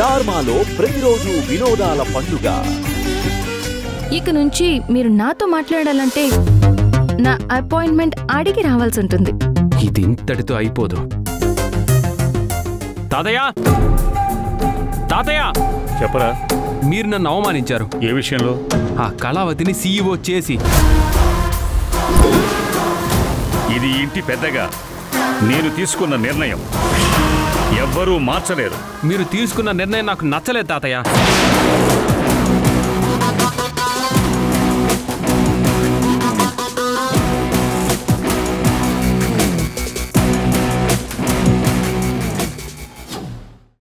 Star మాలో ప్రతిరోజు వినోదాల పండుగ. ఇక నుంచి మీరు నాతో మాట్లాడాలంటే నా అపాయింట్మెంట్ అడిగి రావాల్సి ఉంటుంది. ఇది ఇంతటితో అయిపోదు. తాతయ్య! తాతయ్య! చెప్పరా? మీరు నన్ను అవమానించారు. ఏ విషయంలో? ఆ కళావతిని సీఈఓ చేసి. ఇది ఇంటి పెద్దగా. నేను తీసుకున్న నిర్ణయం. ఎవ్వరూ మార్చలేరు. మీరు తీసుకున్న నిర్ణయం నాకు నచ్చలేదు తాతయ్య.